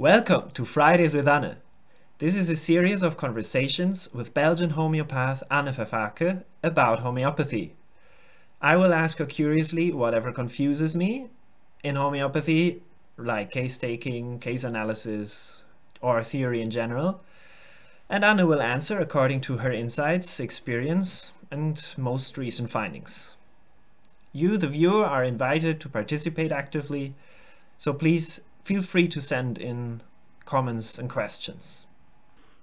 Welcome to Fridays with Anne. This is a series of conversations with Belgian homeopath Anne Vervarcke about homeopathy. I will ask her curiously whatever confuses me in homeopathy, like case taking, case analysis, or theory in general, and Anne will answer according to her insights, experience, and most recent findings. You, the viewer, are invited to participate actively, so please feel free to send in comments and questions.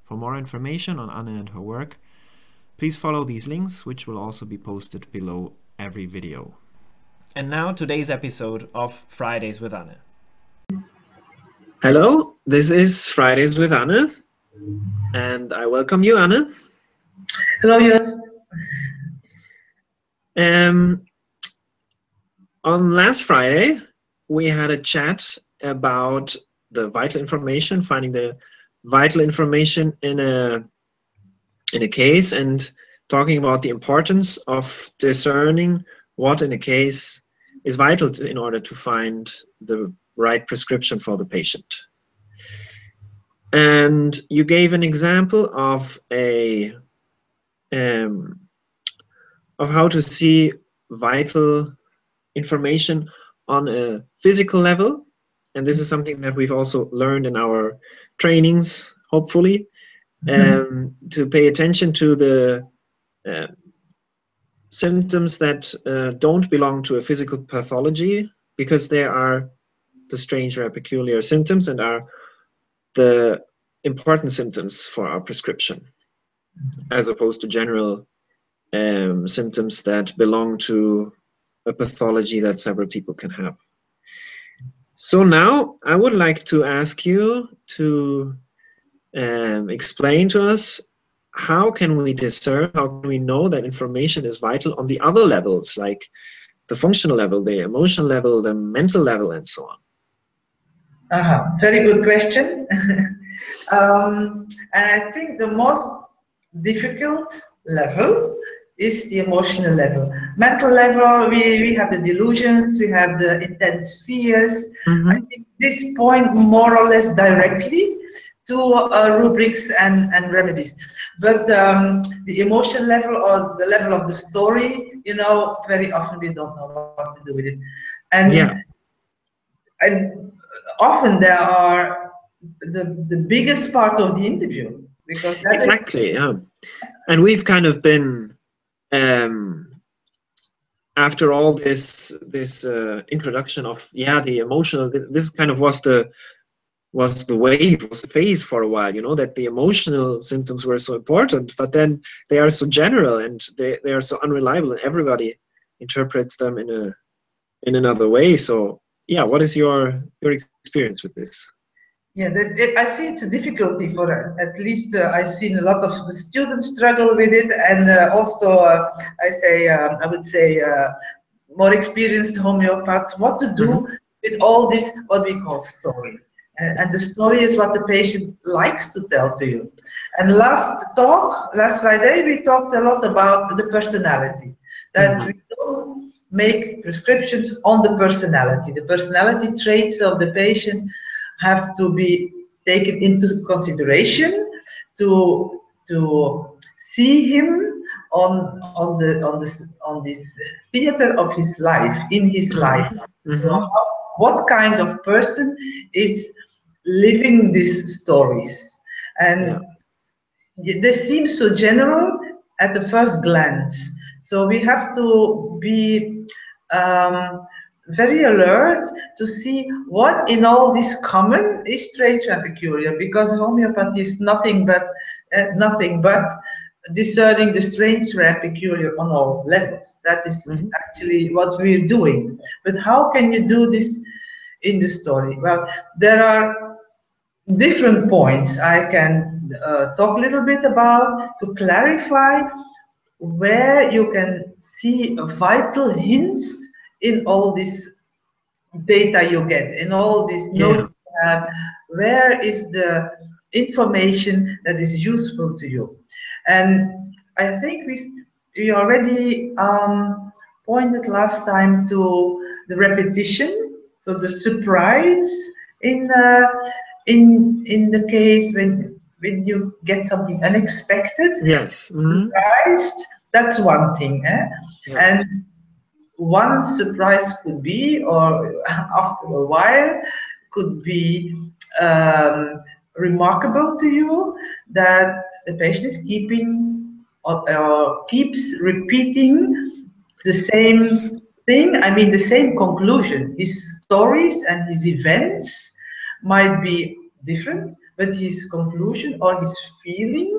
For more information on Anne and her work, please follow these links, which will also be posted below every video. And now today's episode of Fridays with Anne. Hello, this is Fridays with Anne, and I welcome you, Anne. Hello, Jost. Um, on last Friday, we had a chat about the vital information, finding the vital information in a in a case, and talking about the importance of discerning what in a case is vital to, in order to find the right prescription for the patient. And you gave an example of a um, of how to see vital information on a physical level and this is something that we've also learned in our trainings hopefully mm-hmm. um, to pay attention to the uh, symptoms that uh, don't belong to a physical pathology because they are the strange or peculiar symptoms and are the important symptoms for our prescription as opposed to general um, symptoms that belong to a pathology that several people can have. So now I would like to ask you to um, explain to us how can we discern, how can we know that information is vital on the other levels, like the functional level, the emotional level, the mental level, and so on? Uh -huh. Very good question. um, and I think the most difficult level is the emotional level. Mental level, we, we have the delusions, we have the intense fears. Mm-hmm. I think this point more or less directly to uh, rubrics and, and remedies. But um, the emotion level or the level of the story, you know, very often we don't know what to do with it. And, yeah. and often there are the, the biggest part of the interview because exactly, is, yeah. And we've kind of been um, after all this this uh, introduction of yeah the emotional this kind of was the was the wave was the phase for a while you know that the emotional symptoms were so important but then they are so general and they, they are so unreliable and everybody interprets them in a in another way. So yeah what is your your experience with this yeah, it, I see it's a difficulty for uh, at least uh, I've seen a lot of students struggle with it, and uh, also uh, I say um, I would say uh, more experienced homeopaths what to do mm-hmm. with all this what we call story, and, and, the story is what the patient likes to tell to you. And last talk, last Friday, we talked a lot about the personality that mm-hmm. we don't make prescriptions on the personality, the personality traits of the patient have to be taken into consideration to to see him on on the on this on this theater of his life in his life mm-hmm. so what kind of person is living these stories and yeah. they seem so general at the first glance so we have to be um, very alert to see what in all this common is strange and peculiar because homeopathy is nothing but uh, nothing but discerning the strange and peculiar on all levels. That is mm-hmm. actually what we're doing. But how can you do this in the story? Well there are different points i can uh, talk a little bit about to clarify where you can see vital hints in all this data you get, in all these notes have, where is the information that is useful to you? And I think we, we already um, pointed last time to the repetition, so the surprise in uh, in in the case when when you get something unexpected, yes, mm-hmm. surprised, that's one thing. Eh? Yeah. And one surprise could be, or after a while, could be um, remarkable to you that the patient is keeping or, or keeps repeating the same thing. I mean, the same conclusion. His stories and his events might be different, but his conclusion or his feeling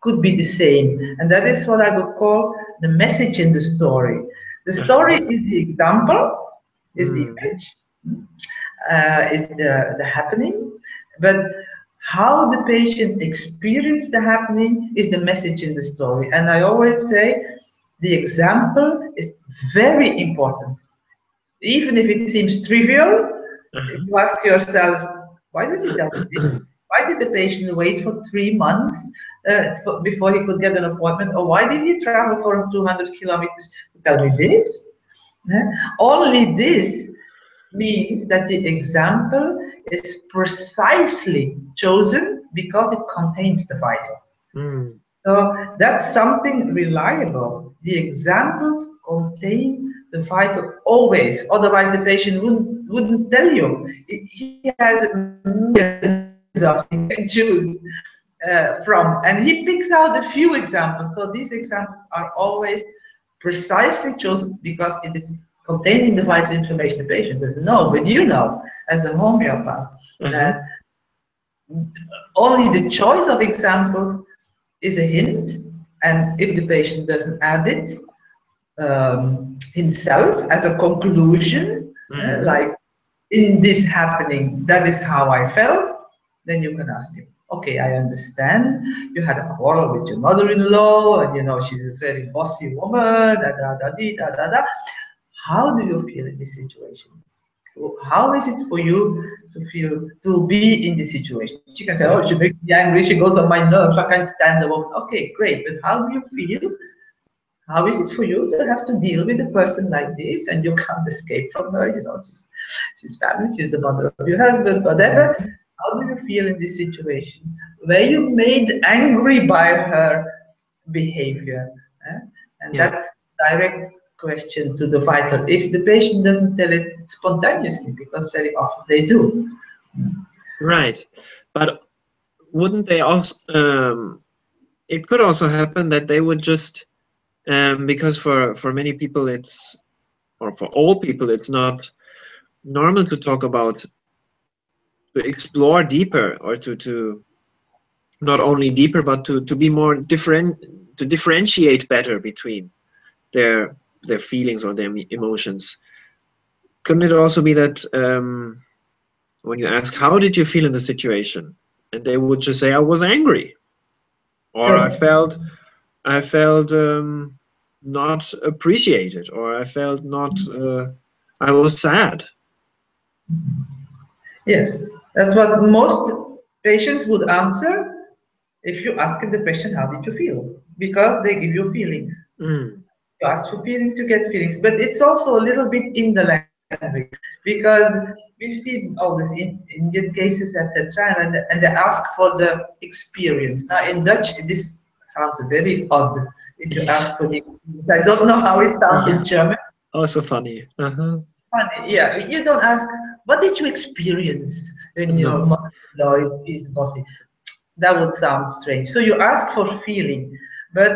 could be the same. And that is what I would call the message in the story. The story is the example, is the Mm. image, uh, is the, the happening, but how the patient experienced the happening is the message in the story. And I always say the example is very important. Even if it seems trivial, Uh-huh. you ask yourself, why does he tell me this? Why did the patient wait for three months uh, for, before he could get an appointment? Or why did he travel for 200 kilometers to tell me this? Eh? Only this means that the example is precisely chosen because it contains the vital. Mm. So that's something reliable. The examples contain the vital always. Otherwise, the patient wouldn't wouldn't tell you. He- has millions of things to choose uh, from, and he picks out a few examples. So these examples are always precisely chosen because it is containing the vital information the patient doesn't know, but you know as a homeopath Uh-huh. that only the choice of examples is a hint, and if the patient doesn't add it um, himself as a conclusion, uh, Mm. like in this happening, that is how I felt, then you can ask him. Okay, I understand. You had a quarrel with your mother-in-law, and you know she's a very bossy woman. Da da da da da da. How do you feel in this situation? How is it for you to feel to be in this situation? She can say, "Oh, she makes me angry. She goes on my nerves. I can't stand the woman." Okay, great. But how do you feel? How is it for you to have to deal with a person like this, and you can't escape from her? You know, she's she's family. She's the mother of your husband, whatever. How do you feel in this situation? Were you made angry by her behavior? eh? And Yeah. that's direct question to the vital. If the patient doesn't tell it spontaneously, because very often they do. Right, but wouldn't they also? Um, it could also happen that they would just, um, because for for many people it's, or for all people it's not normal to talk about, to explore deeper or to to, not only deeper but to to be more different to differentiate better between their their feelings or their emotions. Couldn't it also be that? Um, when you ask how did you feel in the situation and they would just say i was angry or i felt i felt um, not appreciated or i felt not uh, i was sad Yes, that's what most patients would answer if you ask them the question, how did you feel? Because they give you feelings. Mm, You ask for feelings, you get feelings. But it's also a little bit in the language because we've seen all these in, Indian cases, etc., and, and they ask for the experience. Now, in Dutch, this sounds very odd if you ask for the experience. I don't know how it sounds in German. also funny uh-huh. Funny, yeah. You don't ask, what did you experience when your No. mother-in-law is, is bossy? That would sound strange. So you ask for feeling, but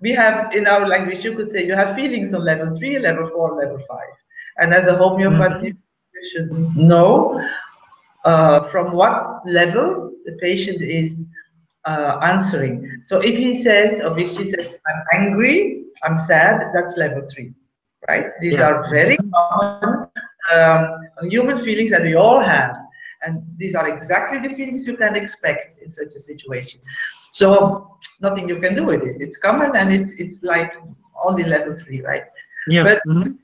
we have in our language, you could say you have feelings on level three, level four, level five. And as a homeopath, you should know uh, from what level the patient is uh, answering. So if he says, or if she says, I'm angry, I'm sad, that's level three, right? These Yeah. are very common um, human feelings that we all have. And these are exactly the feelings you can expect in such a situation. So nothing you can do with this. It's common and it's it's like only level three, right? yeah But- mhm.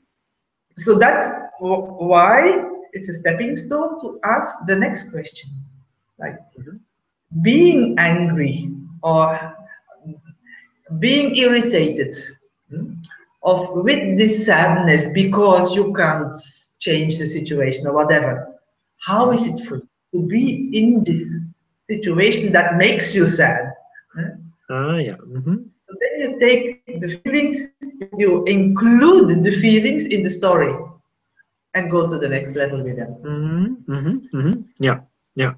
So that's wh- why it's a stepping stone to ask the next question. Like Mhm. being angry or being irritated hmm, of with this sadness because you can't change the situation or whatever. How is it for you to be in this situation that makes you sad? Ah, yeah. Mm-hmm. So then you take the feelings, you include the feelings in the story and go to the next level with them. Mm-hmm. Mm-hmm. Mm-hmm. Yeah. Yeah.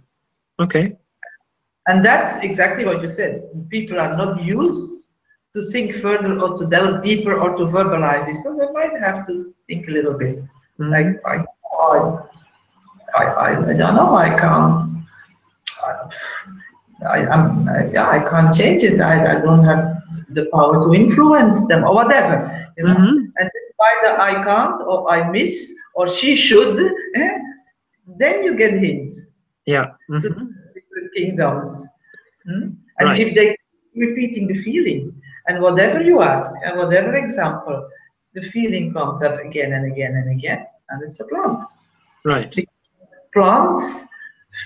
Okay. And that's exactly what you said. People are not used to think further or to delve deeper or to verbalize it. So they might have to think a little bit. Mhm. Like, I, I, I, I don't know, I can't. I, I'm, I, yeah, I can't change it. I, I don't have the power to influence them or whatever. You know? Mhm. And by the I can't or I miss or she should, eh, then you get hints Yeah. Mhm. different kingdoms. Hmm? And Right. if they keep repeating the feeling, and whatever you ask, and whatever example, the feeling comes up again and again and again, and it's a plant. Right. Plants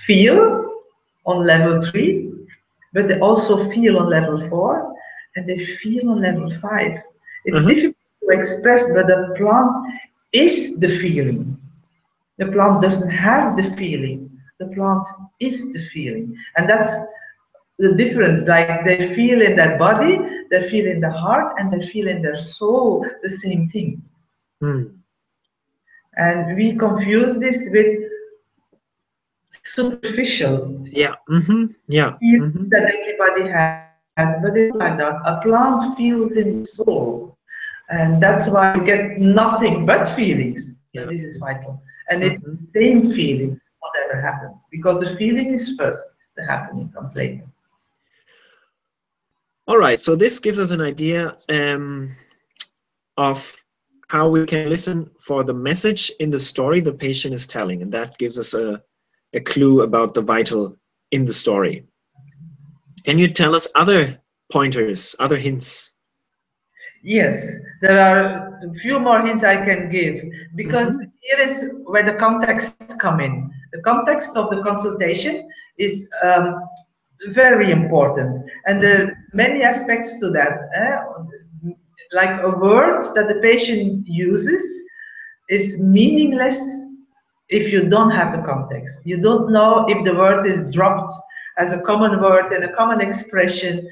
feel on level three, but they also feel on level four, and they feel on level five. It's Mhm. difficult to express, but the plant is the feeling. The plant doesn't have the feeling. The plant is the feeling. And that's the difference. Like they feel in their body, they feel in the heart, and they feel in their soul the same thing. Mm. And we confuse this with superficial Yeah. Mm-hmm. Yeah. Mhm. that everybody has, but it's like that. A plant feels in its soul. And that's why you get nothing but feelings. Yeah. This is vital. And it's Mhm. the same feeling, whatever happens, because the feeling is first, the happening comes later. All right. So this gives us an idea um, of how we can listen for the message in the story the patient is telling, and that gives us a, a clue about the vital in the story. Can you tell us other pointers, other hints? Yes, there are a few more hints I can give because Mhm. here is where the context come in. The context of the consultation is um, very important, and there are many aspects to that. eh? Like a word that the patient uses is meaningless if you don't have the context. You don't know if the word is dropped as a common word in a common expression.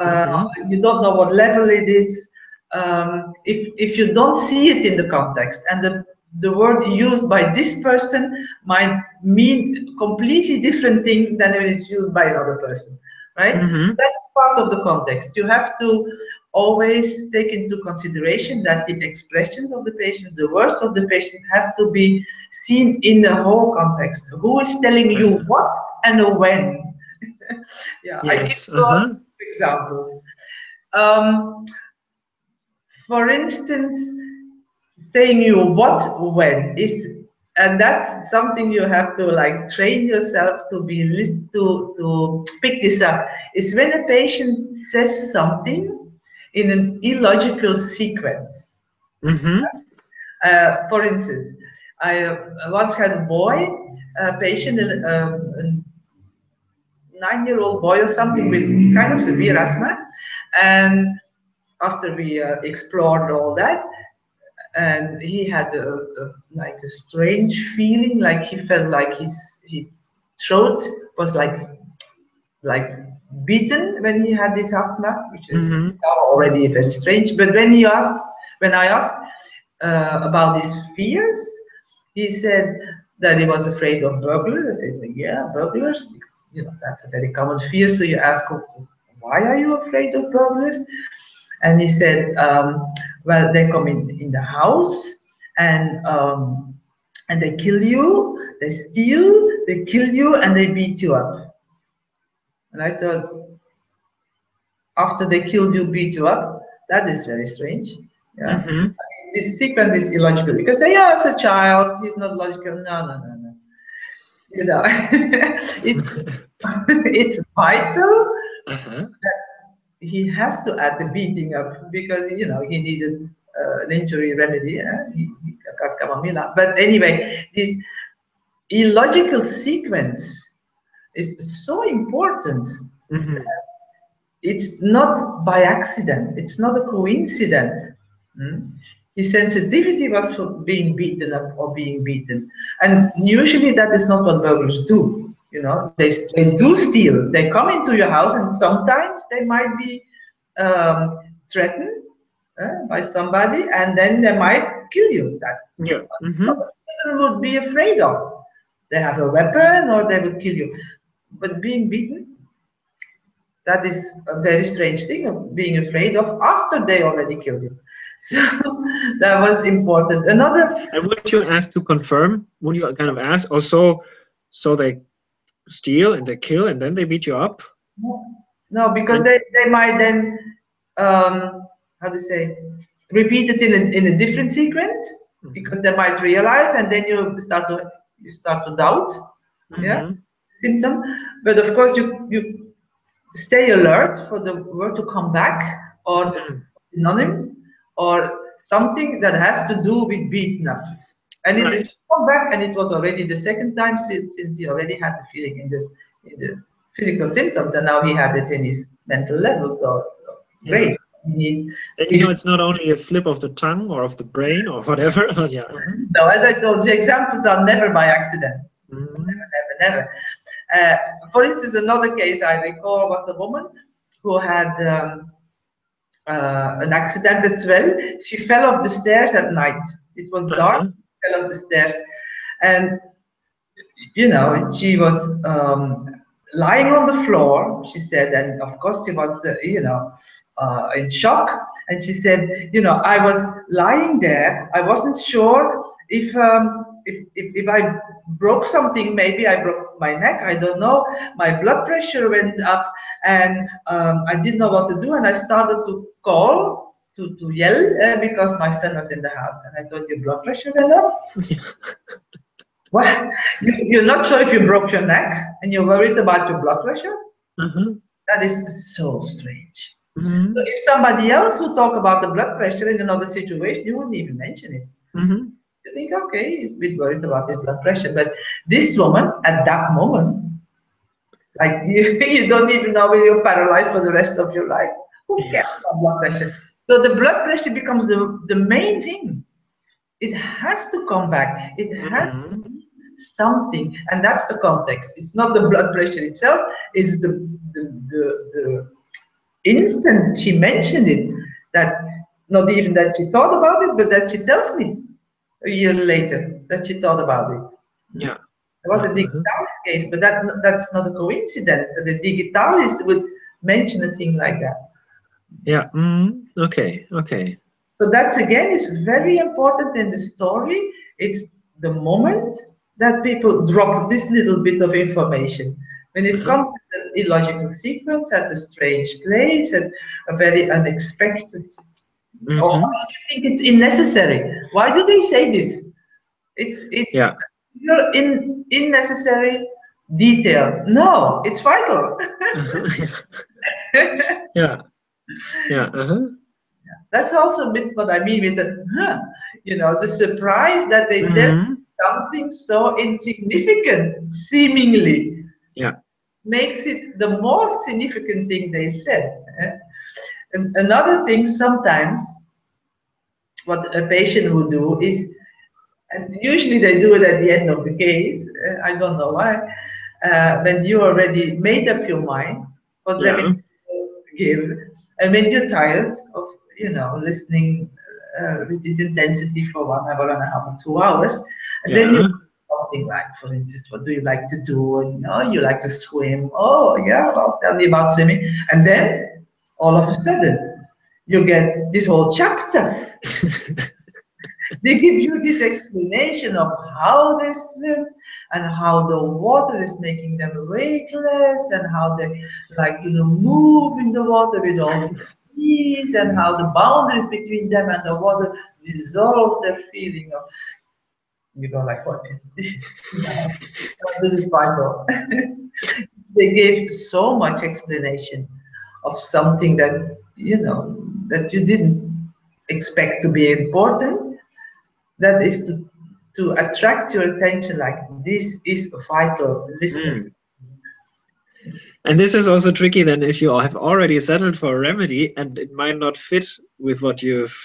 Uh, You don't know what level it is. Um, if, if you don't see it in the context and the, the word used by this person might mean completely different thing than when it's used by another person, right? Mhm. That's part of the context. You have to always take into consideration that the expressions of the patients, the words of the patient have to be seen in the whole context. Who is telling you what and when? yeah, I Yes. give you Uh-huh. an example. Um, for instance, saying you what when is and that's something you have to like train yourself to be to to pick this up. Is when a patient says something in an illogical sequence. Mhm. uh, for instance i uh, once had a boy a patient um, a nine year old boy or something with kind of severe asthma. And after we uh, explored all that and he had a, a, like a strange feeling like he felt like his his throat was like like beaten when he had this asthma which is Mhm. already very strange. But when he asked when i asked uh, about his fears he said that he was afraid of burglars. I said yeah burglars you know that's a very common fear. So you ask why are you afraid of burglars and he said, um, well, they come in, in the house and um, and they kill you, they steal, they kill you, and they beat you up. And I thought, after they killed you, beat you up, that is very strange. Yeah. Mhm. This sequence is illogical. You can say, yeah, it's a child, he's not logical. No, no, no, no. You know, it, it's vital Uh-huh. He has to add the beating up because you know he needed uh, an injury remedy. eh? He, he got Chamomilla. But anyway, this illogical sequence is so important. Mhm. It's not by accident. It's not a coincidence. Hmm? His sensitivity was for being beaten up or being beaten. And usually that is not what burglars do. You know, they, they do steal. They come into your house and sometimes they might be um, threatened uh, by somebody and then they might kill you. That's Yeah. what Mhm. people would be afraid of. They have a weapon or they would kill you. But being beaten, that is a very strange thing of being afraid of after they already killed you. So that was important. Another And would you ask to confirm? Would you kind of ask also so they steal and they kill and then they beat you up? no, because they, they might then um, how to say repeat it in a, in a different sequence because they might realize and then you start to you start to doubt Yeah. Mhm. symptom. But of course, you you stay alert for the word to come back or Mhm. synonym or something that has to do with beaten up. And it Right. come back, and it was already the second time since, since he already had the feeling in the in the physical symptoms, and now he had it in his mental level. So great. He- And you know, it's not only a flip of the tongue or of the brain or whatever. yeah. So as I told you, examples are never by accident. Mhm. never, never. Uh, for instance, another case I recall was a woman who had um, uh, an accident as well. She fell off the stairs at night. It was dark, Uh-huh. Fell the stairs. And, you know, she was um, lying on the floor, she said, and of course she was, uh, you know, uh, in shock. And she said, you know, I was lying there. I wasn't sure if, um, if, if, if I broke something, maybe I broke my neck, I don't know. My blood pressure went up and um, I didn't know what to do. And I started to call, to, to yell uh, because my son was in the house. And I thought, your blood pressure went up? What? You, you're not sure if you broke your neck and you're worried about your blood pressure? Mhm. That is so strange. Mhm. So if somebody else would talk about the blood pressure in another situation, you wouldn't even mention it. Mhm. You think, okay, he's a bit worried about his blood pressure. But this woman, at that moment, like you, you don't even know when you're paralyzed for the rest of your life. Who cares about blood pressure? So the blood pressure becomes the, the main thing. It has to come back. It has to Mhm. be something, and that's the context. It's not the blood pressure itself. It's the the, the, the instant she mentioned it that not even that she thought about it, but that she tells me a year later that she thought about it. Yeah. It was a Mhm. digitalis case, but that that's not a coincidence that the digitalis would mention a thing like that. Yeah. Mhm. Okay. Okay. So that's again is very important in the story. It's the moment that people drop this little bit of information. When it Mhm. comes to an illogical sequence at a strange place, and a very unexpected, or Mhm. you think it's unnecessary. Why do they say this? It's it's Yeah. you're in unnecessary detail. No, it's vital. yeah. Yeah. Uh-huh. That's also a bit what I mean with the, huh, you know, the surprise that they tell Mhm. something so insignificant, seemingly, Yeah. makes it the more significant thing they said. eh? And another thing, sometimes, what a patient will do is, and usually they do it at the end of the case. eh, I don't know why. Uh, when you already made up your mind what Yeah. remedy to give, and when you're tired of, you know, listening uh, with this intensity for one hour and a half or two hours, and then you something like, for instance, what do you like to do? And oh, you like to swim. Oh, yeah, well, tell me about swimming. And then all of a sudden, you get this whole chapter. they give you this explanation of how they swim and how the water is making them weightless and how they like you know move in the water with all and how the boundaries between them and the water dissolve their feeling of you know like what is this? This is vital they gave so much explanation of something that you know that you didn't expect to be important that is to, to attract your attention like this is vital listen hmm. And this is also tricky then if you have already settled for a remedy and it might not fit with what you've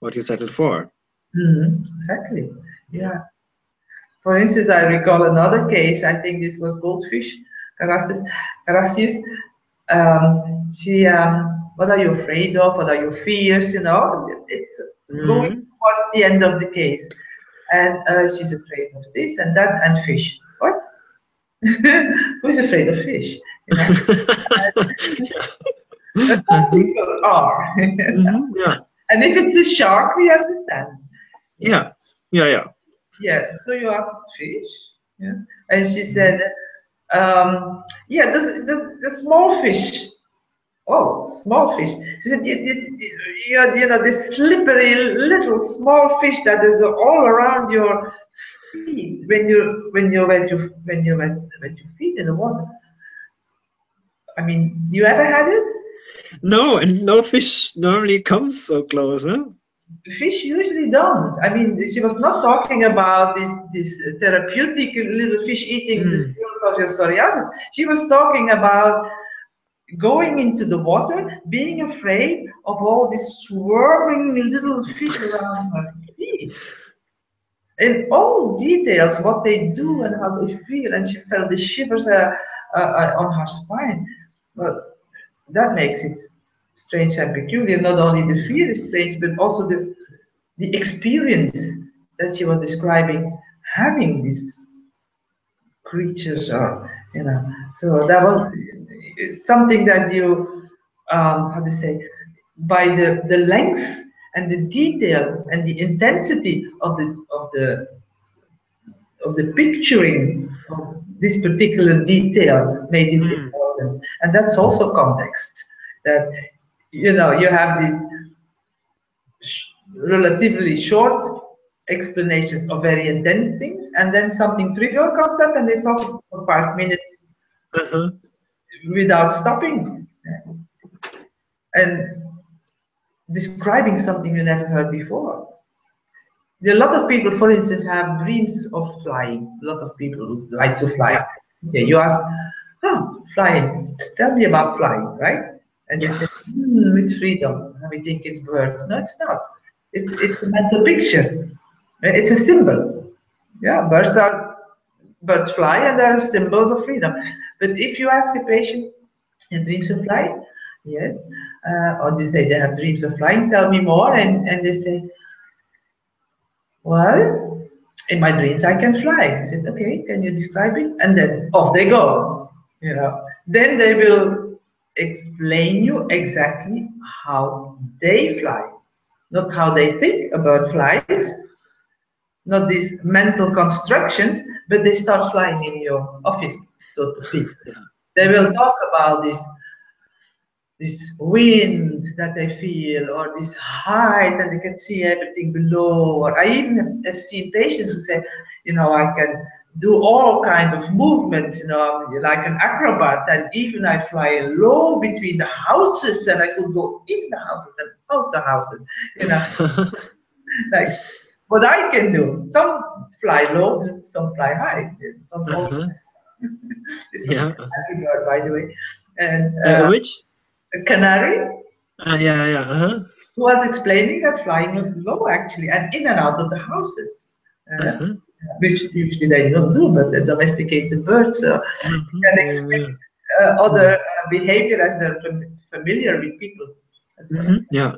what you settled for. Mhm, Exactly. Yeah. For instance, I recall another case. I think this was Goldfish, Carassius. Carassius. Um, she, um, what are you afraid of? What are your fears? You know, it's going Mhm. towards the end of the case, and uh, she's afraid of this and that and fish. What? Who is afraid of fish? You know? But some people are. Mhm, Yeah, and if it's a shark, we understand. yeah, yeah, yeah. Yeah, so you asked fish, yeah, and she said, um, yeah, the, the, the small fish. Oh, small fish. She said, you, you, you, you know, this slippery little small fish that is all around your feet when you when you when you when you when, when your feet in the water. I mean, you ever had it? No, and no fish normally comes so close, huh? Fish usually don't. I mean, she was not talking about this this therapeutic little fish eating the Mm. scales of your psoriasis. She was talking about going into the water, being afraid of all these swarming little fish around her feet. In all details, what they do and how they feel, and she felt the shivers uh, uh, uh, on her spine. But that makes it strange and peculiar. Not only the fear is strange, but also the the experience that she was describing having these creatures or you know so that was something that you um how to say by the the length and the detail and the intensity of the of the of the picturing of this particular detail made it Mm. important and that's also context that you know you have these sh- relatively short explanations of very intense things, and then something trivial comes up, and they talk for five minutes Uh-huh. without stopping and describing something you never heard before. A lot of people, for instance, have dreams of flying. A lot of people like to fly. Yeah, you ask, oh, flying. Tell me about flying, right? And you say, hmm, it's freedom. And we think it's birds. No, it's not. It's it's a mental picture. It's a symbol. Yeah, birds are birds fly and they are symbols of freedom. But if you ask a patient, "Your dreams of flying?" Yes. Uh, or they say they have dreams of flying. Tell me more. And and they say, well, in my dreams I can fly. I said, okay, can you describe it? And then off they go. You know, then they will explain you exactly how they fly, not how they think about flies, not these mental constructions, but they start flying in your office, so to speak. They will talk about this this wind that they feel, or this height, and they can see everything below. Or I even have seen patients who say, you know, I can do all kind of movements, you know, like an acrobat, and even I fly low between the houses, and I could go in the houses and out the houses, you know, like what I can do. Some fly low, some fly high. Some Uh-huh. this Yeah. a canary bird, by the way, and Uh, uh, which? A canary Uh, yeah, yeah. Uh-huh. who was explaining that flying low actually and in and out of the houses, uh, Uh-huh. which usually they don't do, but the domesticated birds uh, Mhm. can Yeah, expect yeah. uh, other uh, behavior as they're fam- familiar with people. Mhm. Yeah.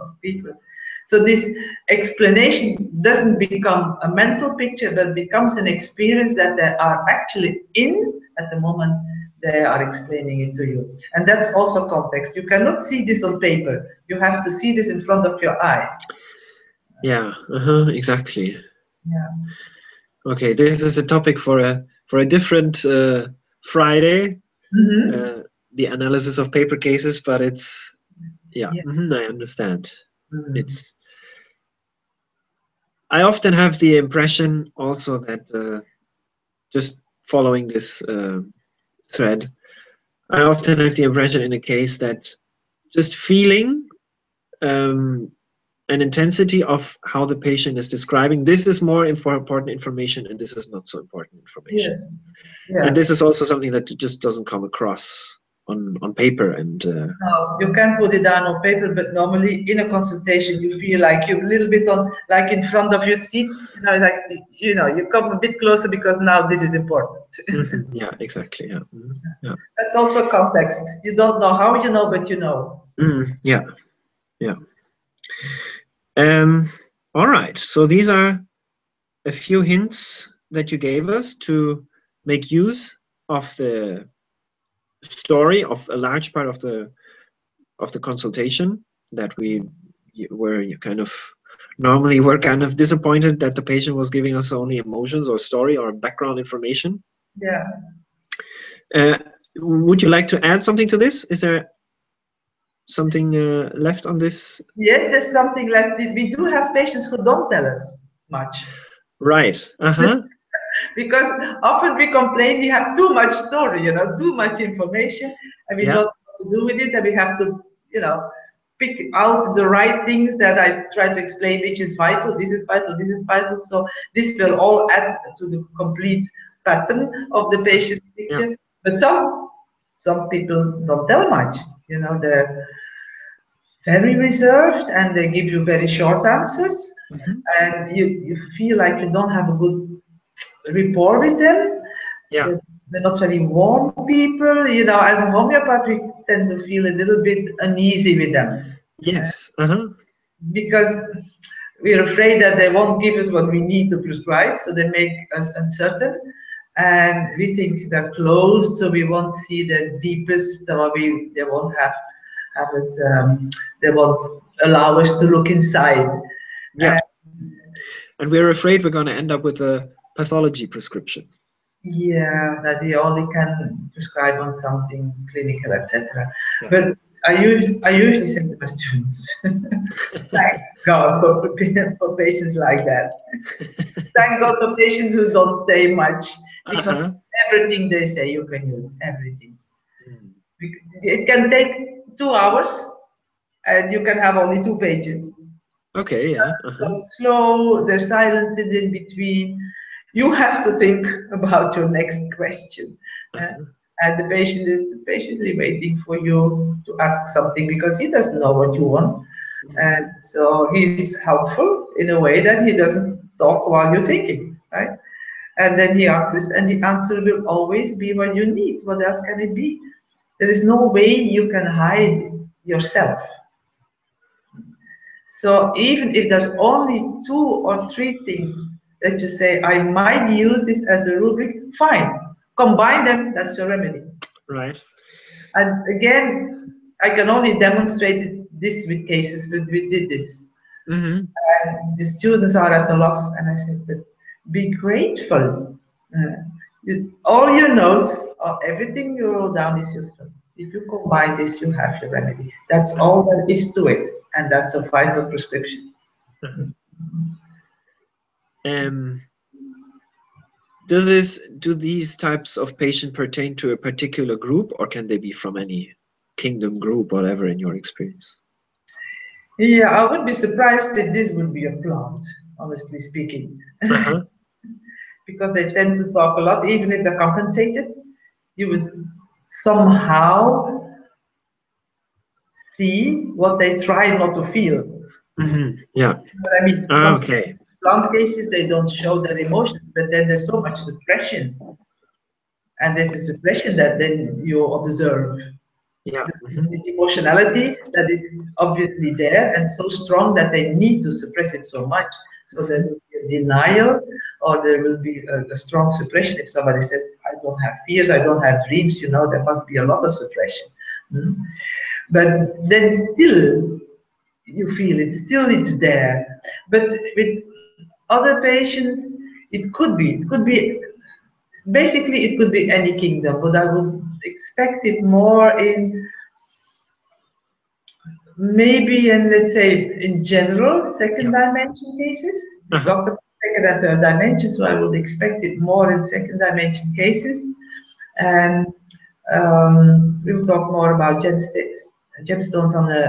of people. So this explanation doesn't become a mental picture, but becomes an experience that they are actually in at the moment they are explaining it to you. And that's also context. You cannot see this on paper. You have to see this in front of your eyes. Yeah. Uh-huh. Exactly. Yeah. Okay, this is a topic for a for a different uh, Friday. Mhm. Uh, the analysis of paper cases, but it's yeah. Yeah. mhm, I understand. Mhm. It's. I often have the impression also that uh, just following this uh, thread, I often have the impression in a case that just feeling um, an intensity of how the patient is describing this is more important information and this is not so important information. Yes. Yeah. And this is also something that just doesn't come across on on paper and uh, No, you can put it down on paper, but normally in a consultation you feel like you're a little bit on, like in front of your seat. You know, like you know, you come a bit closer because now this is important. mhm, yeah exactly yeah mhm, yeah That's also context. You don't know how you know, but you know. Mm, yeah yeah um all right so these are a few hints that you gave us to make use of the story of a large part of the of the consultation that we were kind of normally we're kind of disappointed that the patient was giving us only emotions or story or background information. Yeah. uh, would you like to add something to this? Is there something uh, left on this? Yes, there's something left. We do have patients who don't tell us much. Right. Uh-huh because often we complain we have too much story, you know, too much information, and we Yeah. don't know what to do with it, and we have to, you know, pick out the right things that I try to explain, which is vital. This is vital. This is vital. So this will all add to the complete pattern of the patient picture. But some some people don't tell much. You know, they're very reserved and they give you very short answers, Mhm. and you you feel like you don't have a good rapport with them. Yeah. They're, not very warm people. You know, as a homeopath, we tend to feel a little bit uneasy with them yes uh-huh because we're afraid that they won't give us what we need to prescribe, so they make us uncertain. And we think they're closed, so we won't see the deepest, or we they won't have have us. Um, they won't allow us to look inside. yeah and we're afraid we're going to end up with a pathology prescription Yeah, that we only can prescribe on something clinical, etc. Yeah. But I usually, I usually say to my students, thank God for, for patients like that. thank God for patients who don't say much because uh-huh. everything they say you can use, everything. Mm. It can take two hours and you can have only two pages. okay yeah uh-huh. So slow, there's silences in between. You have to think about your next question. Uh-huh. and the patient is patiently waiting for you to ask something because he doesn't know what you want. And so he's helpful in a way that he doesn't talk while you're thinking, right? And then he answers, and the answer will always be what you need. What else can it be? There is no way you can hide yourself. So even if there's only two or three things that you say, I might use this as a rubric, fine. Combine them, that's your remedy. right And again, I can only demonstrate this with cases, but we did this. hmm And the students are at a loss, and I said, but be grateful. Uh, you- all your notes, or everything you wrote down is useful. If you combine this, you have your remedy. That's all there is to it, and that's a vital prescription. Um, does this do these types of patient pertain to a particular group, or can they be from any kingdom group, whatever, in your experience? Yeah, I wouldn't be surprised if this would be a plant, honestly speaking. Uh-huh. because they tend to talk a lot, even if they're compensated. You would somehow see what they try not to feel. hmm Yeah. But I mean, Ah, okay. Plant cases, they don't show their emotions, but then there's so much suppression. And there's a suppression that then you observe. Yeah. The emotionality that is obviously there and so strong that they need to suppress it so much. So there will be a denial or there will be a, a strong suppression. If somebody says, I don't have fears, I don't have dreams, you know, there must be a lot of suppression. Hmm? But then still, you feel it, still it's there. But with other patients, it could be, it could be, basically it could be any kingdom, but I would expect it more in maybe in let's say in general second dimension cases Uh-huh. doctor second and third dimension so i would expect it more in second dimension cases and um, we'll talk more about gemstones gemstones on a,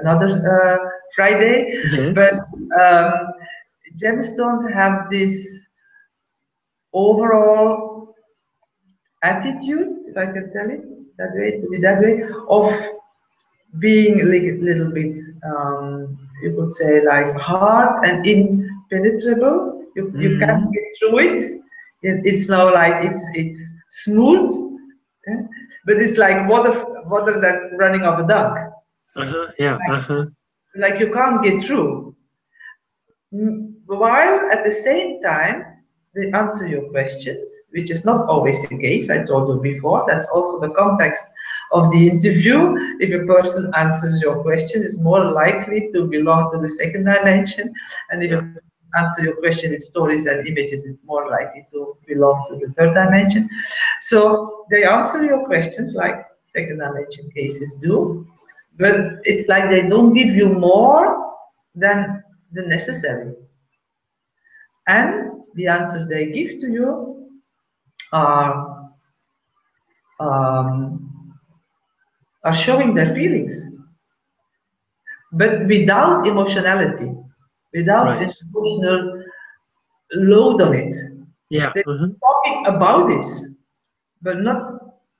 another uh, friday Yes. but um, gemstones have this overall attitude if i can tell it that way, put it that way, of being a little bit, um, you could say, like hard and impenetrable. You, you Mhm. can't get through it. it. It's now like it's it's smooth, eh, but it's like water water that's running off a duck. Uh-huh. Yeah. Uh-huh. Like you can't get through. While at the same time they answer your questions, which is not always the case. I told you before. That's also the context of the interview. If a person answers your question, is more likely to belong to the second dimension, and if you answer your question with stories and images, it's more likely to belong to the third dimension. So they answer your questions like second dimension cases do, but it's like they don't give you more than the necessary. And the answers they give to you are um, are showing their feelings, but without emotionality, without Right. emotional load on it. Yeah. They- Uh-huh. Talking about it, but not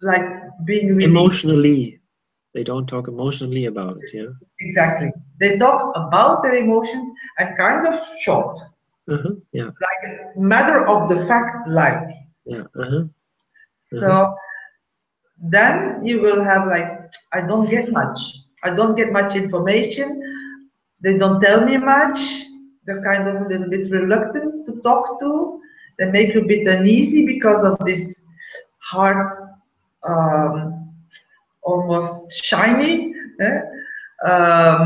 like being really Emotionally. They don't talk emotionally about it. Yeah. exactly. They talk about their emotions and kind of short, Uh-huh. Yeah. like matter of the fact, like. Yeah. Uh-huh. So then you will have like, I don't get much. I don't get much information. They don't tell me much. They're kind of a little bit reluctant to talk to. They make you a bit uneasy because of this hard, um, almost shiny eh, um,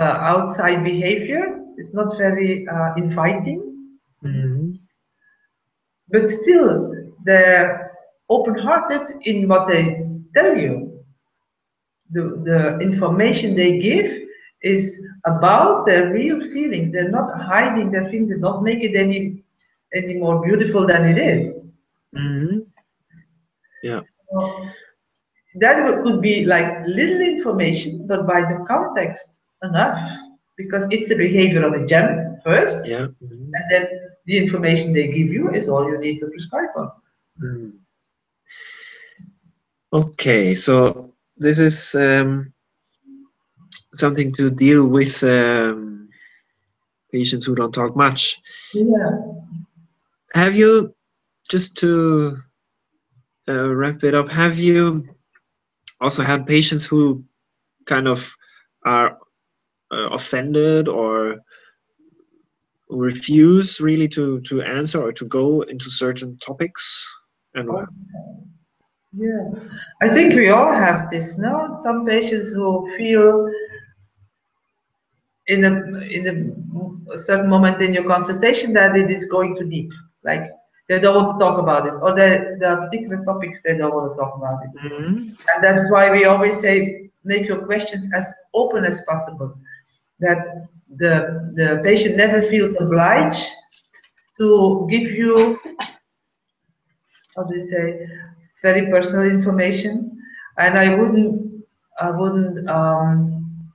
uh, outside behavior. It's not very uh, inviting Mhm. but still they're open-hearted in what they tell you. The, the information they give is about their real feelings. They're not hiding their feelings. They don't make it any any more beautiful than it is. Mhm. Yeah. So that would- could be like little information, but by the context enough, because it's the behavior of a gem first, Yeah. Mhm. and then the information they give you is all you need to prescribe on. Mm. Okay, so this is um, something to deal with um, patients who don't talk much. Yeah. Have you, just to uh, wrap it up, have you also had patients who kind of are uh, offended or refuse really to, to answer or to go into certain topics? And why? Yeah, I think we all have this. No, some patients who feel in a in a certain moment in your consultation that it is going too deep, like they don't want to talk about it, or there there are particular topics they don't want to talk about it, Mhm. and that's why we always say make your questions as open as possible, that the the patient never feels obliged to give you how do you say, very personal information, and I wouldn't, I wouldn't um,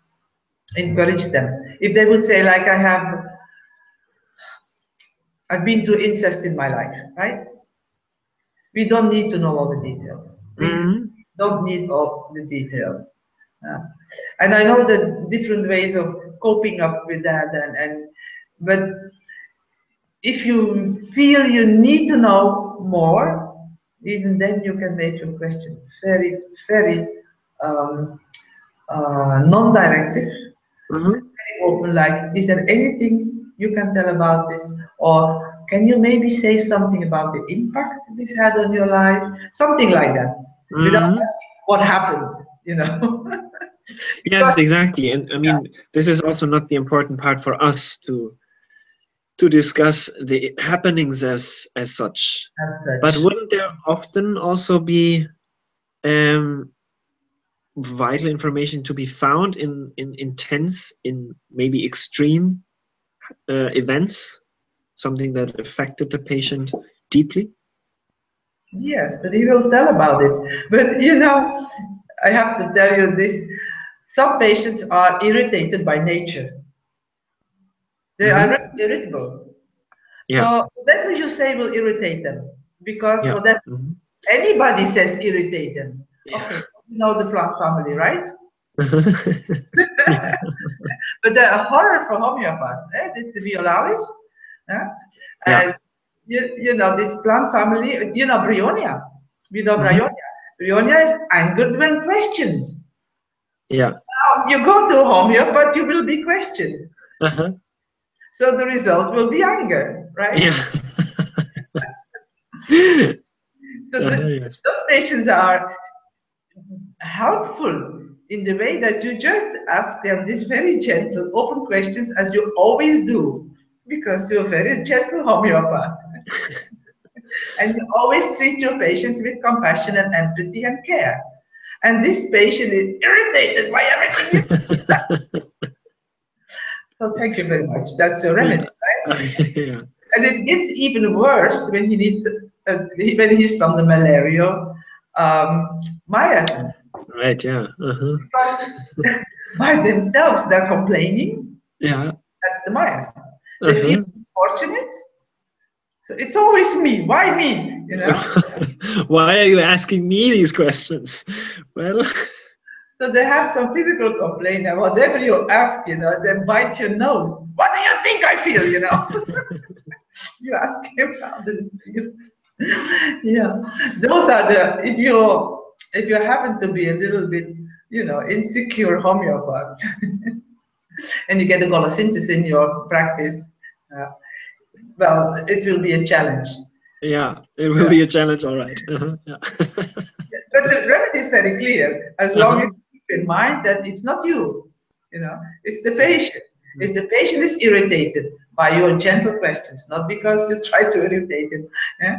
encourage them. If they would say, like, I have, I've been through incest in my life, right? We don't need to know all the details. We Mhm. don't need all the details. Uh, and I know the different ways of coping up with that, and, and but if you feel you need to know more, even then you can make your question very, very um, uh, non-directive, Mhm. very open. Like, is there anything you can tell about this, or can you maybe say something about the impact this had on your life, something like that, without Mhm. asking what happened, you know? Yes, exactly. And I mean, this is also not the important part for us to to discuss the happenings as as such. As such. But wouldn't there often also be um, vital information to be found in in intense, in maybe extreme uh, events, something that affected the patient deeply? Yes, but he will tell about it. But you know, I have to tell you this. Some patients are irritated by nature. They are irritable. Yeah. So that which you say will irritate them because Yeah. for them Mhm. Anybody says irritated. Yeah. Okay, you know the plant family, right? but the horror for homeopaths, eh? this is Violales. Eh? Yeah. And you, you know, this plant family, you know, Bryonia. You know, Mhm. Bryonia. Bryonia is angered when questioned. yeah. Now, you go to homeopath, you will be questioned. Uh-huh. So the result will be anger, right? Yeah. So the, Uh-huh, yes. those patients are helpful in the way that you just ask them these very gentle, open questions as you always do, because you're a very gentle homeopath. and you always treat your patients with compassion and empathy and care. And this patient is irritated by everything So thank you very much. That's your remedy, right? yeah. And it gets even worse when he needs uh, when he's from the malaria um, miasm. Right, yeah. Uh-huh. But by themselves, they're complaining. Yeah. That's the miasm. They Uh-huh. feel fortunate. So it's always me. Why me? You know. Why are you asking me these questions? Well, so they have some physical complaint, and whatever you ask, you know, they bite your nose. What do you think I feel? You know. you ask him how this feel. yeah, those are the if you if you happen to be a little bit you know insecure homeopath and you get a Colocynthis in your practice, uh, well, it will be a challenge. yeah, it will be a challenge, all right. Yeah. But the remedy is very clear as long Uh-huh. as you keep in mind that it's not you, you know, it's the patient. If the patient is irritated by your gentle questions, not because you try to irritate him. yeah?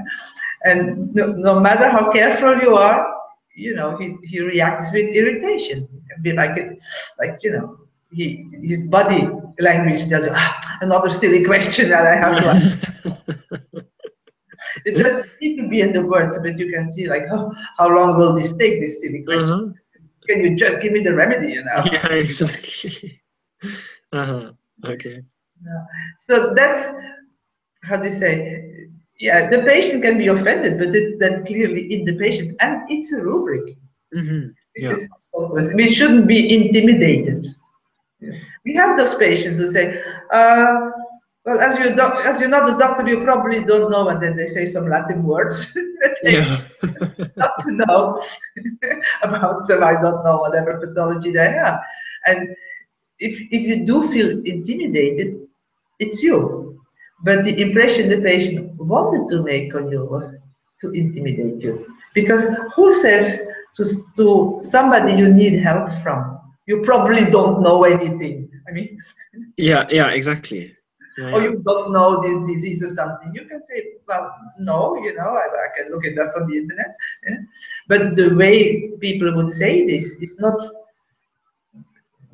And no, no matter how careful you are, you know, he, he reacts with irritation. It can be like it, like you know, he his body language tells ah, another silly question that I have to ask. It doesn't need to be in the words, but you can see like, oh, how long will this take? This silly question. uh-huh. Can you just give me the remedy? You know. Yeah, exactly. Uh-huh. Okay. So that's how do you say. Yeah, the patient can be offended, but it's then clearly in the patient, and it's a rubric. hmm It Yeah. We shouldn't be intimidated. We have those patients who say, uh, "Well, as you doc- as you're not a doctor, you probably don't know," and then they say some Latin words that Yeah. not to know about some I don't know whatever pathology they have. And if if you do feel intimidated, it's you. But the impression the patient wanted to make on you was to intimidate you. Because who says to, to somebody you need help from, you probably don't know anything. I mean, yeah, yeah, exactly. Yeah, or yeah. you don't know this disease or something. You can say, well, no, you know, I, I can look it up on the internet. yeah. But the way people would say this is not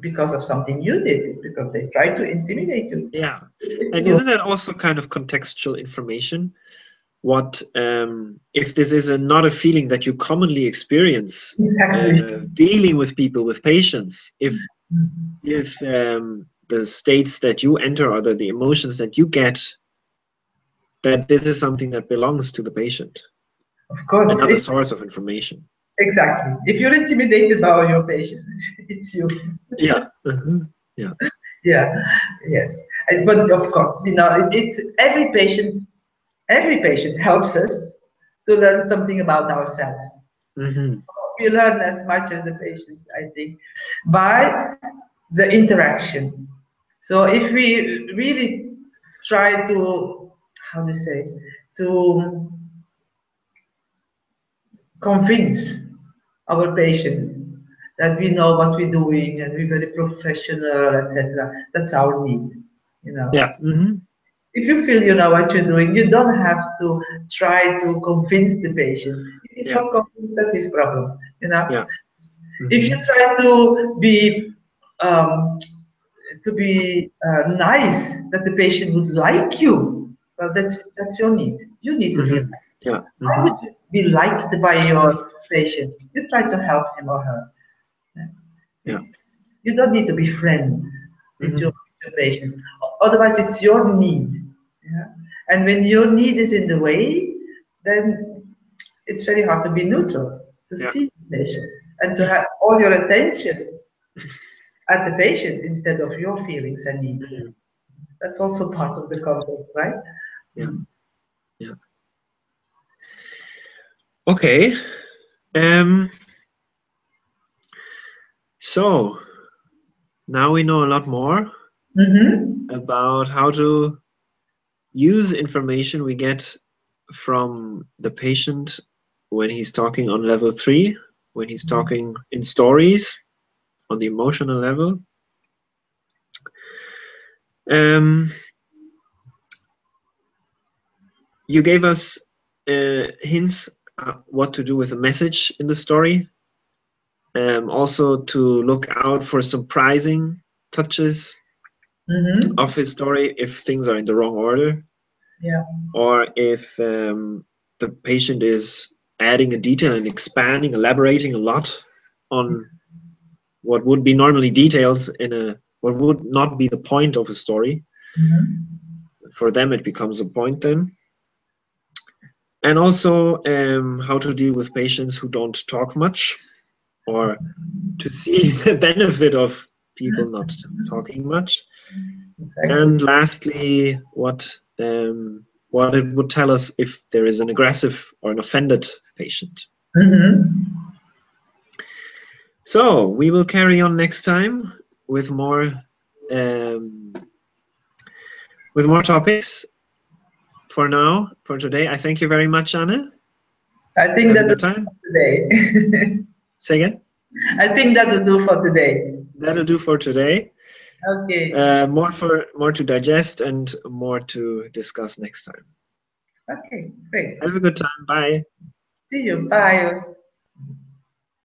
because of something you did, it's because they try to intimidate you. Yeah. And isn't that also kind of contextual information? What um, if this is a, not a feeling that you commonly experience Exactly. uh, dealing with people with patients? If if um, the states that you enter or the, the emotions that you get, that this is something that belongs to the patient, Of course, another source of information. Exactly. If you're intimidated by all your patients, it's you. Yeah. Mhm. Yeah, yes. And, but of course, you know, it, it's every patient, every patient helps us to learn something about ourselves. Mhm. we learn as much as the patient, I think, by the interaction. So if we really try to, how do you say, to convince our patients that we know what we're doing and we're very professional, etc. That's our need, you know Yeah. Mhm. if you feel you know what you're doing, you don't have to try to convince the patient. If you're Yeah. not convinced, that's his problem. You know, Yeah. if you try to be um, to be uh, nice, that the patient would like you. Well, that's that's your need. You need to be. Mhm. Yeah. Why would you be liked by your patient? You try to help him or her. Yeah. You don't need to be friends with Mhm. your, your patients. Otherwise, it's your need. Yeah? And when your need is in the way, then it's very hard to be neutral, to Yeah. see the patient, and to have all your attention at the patient instead of your feelings and needs. Mhm. That's also part of the context, right? Okay. Um, so now we know a lot more Mm-hmm. about how to use information we get from the patient when he's talking on level three, when he's talking in stories on the emotional level. Um, you gave us uh, hints uh, what to do with a message in the story. Um, also to look out for surprising touches Mm-hmm. of his story if things are in the wrong order Yeah. or if um, the patient is adding a detail and expanding elaborating a lot on what would be normally details in a what would not be the point of a story Mm-hmm. for them it becomes a point then and also um, how to deal with patients who don't talk much or to see the benefit of people not talking much Exactly. and lastly, what um, what it would tell us if there is an aggressive or an offended patient. Mm-hmm. So we will carry on next time with more um, with more topics. For now, for today, I thank you very much, Anna. I think Have a that good time. today. Say again. I think that will do for today. That'll do for today. Okay. Uh, more for more to digest and more to discuss next time. okay. Great. Have a good time. Bye. See you. Bye.